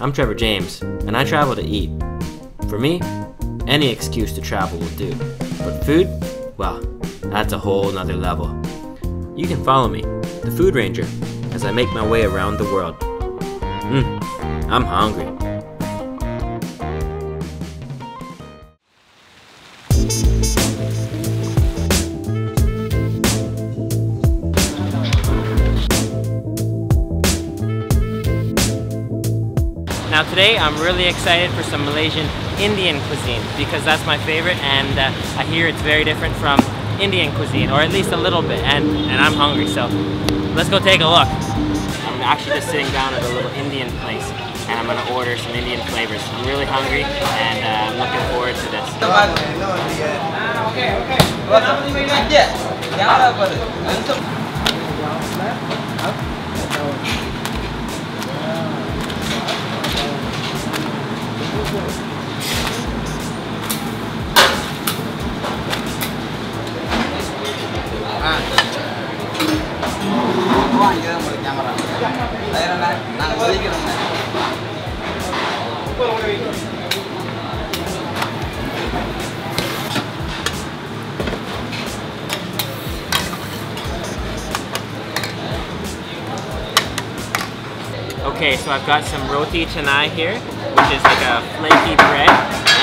I'm Trevor James, and I travel to eat. For me, any excuse to travel will do. But food, well, that's a whole nother level. You can follow me, the Food Ranger, as I make my way around the world. Mmm, I'm hungry. Now today I'm really excited for some Malaysian Indian cuisine because that's my favorite and uh, I hear it's very different from Indian cuisine or at least a little bit and, and I'm hungry so let's go take a look. I'm actually just sitting down at a little Indian place and I'm gonna order some Indian flavors. I'm really hungry and uh, I'm looking forward to this. Okay, so I've got some roti canai here, which is like a flaky bread,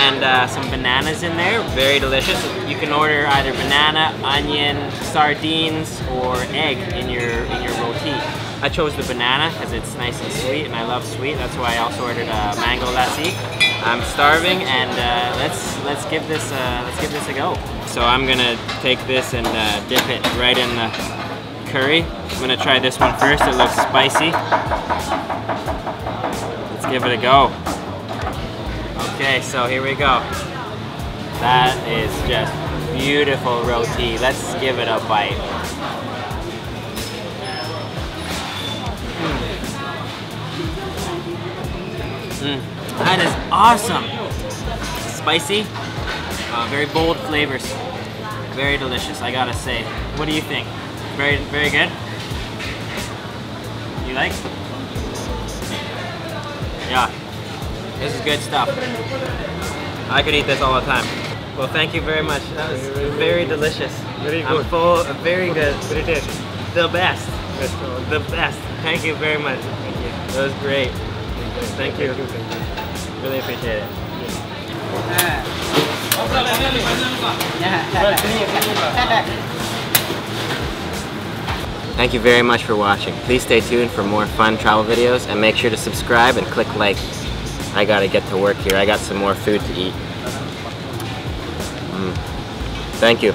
and uh, some bananas in there. Very delicious. You can order either banana, onion, sardines, or egg in your in your roti. I chose the banana because it's nice and sweet, and I love sweet. That's why I also ordered a mango lassi. I'm starving, and uh, let's let's give this uh, let's give this a go. So I'm gonna take this and uh, dip it right in the curry. I'm gonna try this one first. It looks spicy. Let's give it a go. Okay, so here we go. That is just beautiful roti. Let's give it a bite. That is awesome. Spicy, uh, very bold flavors. Very delicious, I gotta say. What do you think? Very, very good? You like? Yeah. This is good stuff. I could eat this all the time. Well, thank you very much. That was very delicious. Very good. I'm full, very good. Very tasty. The best. The best. Thank you very much. Thank you. That was great. Thank you. Really appreciate it. Thank you very much for watching. Please stay tuned for more fun travel videos and make sure to subscribe and click like. I gotta get to work here. I got some more food to eat. Mm. Thank you.